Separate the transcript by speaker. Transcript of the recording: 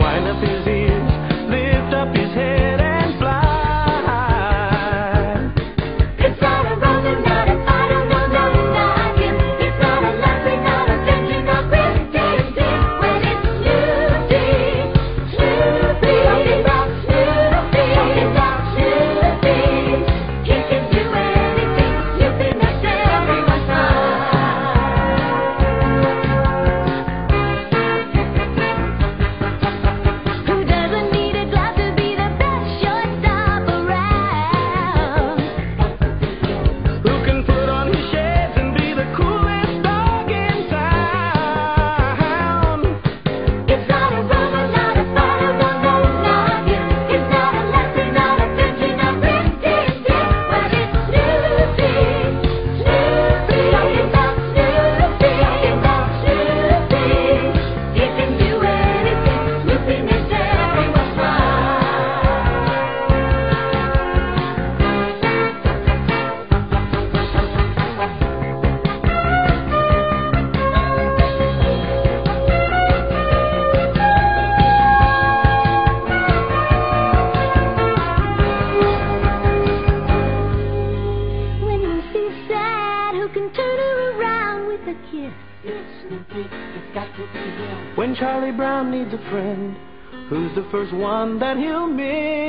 Speaker 1: wind up his ears, lift up his head.
Speaker 2: can turn her around with a kiss. Yes, Snoopy, it's got to be him.
Speaker 1: When Charlie Brown needs a friend, who's the first one that he'll meet?